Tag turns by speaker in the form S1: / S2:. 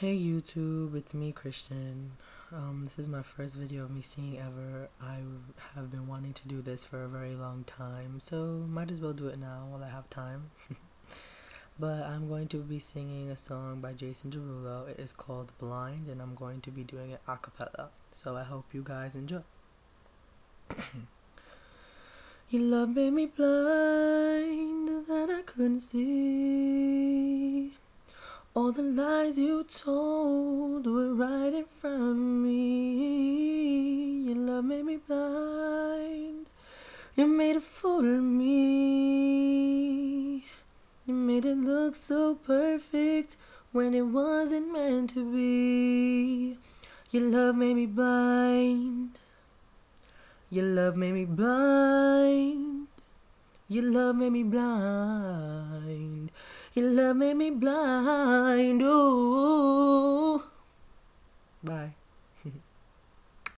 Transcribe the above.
S1: Hey YouTube, it's me Christian. Um, this is my first video of me singing ever. I have been wanting to do this for a very long time, so might as well do it now while I have time. but I'm going to be singing a song by Jason Derulo. It is called Blind, and I'm going to be doing it a cappella. So I hope you guys enjoy. Your love made me blind that I couldn't see. All the lies you told were right in front of me. Your love made me blind. You made a fool of me. You made it look so perfect when it wasn't meant to be. Your love made me blind. Your love made me blind. Your love made me blind. Your love made me blind. Ooh. Bye.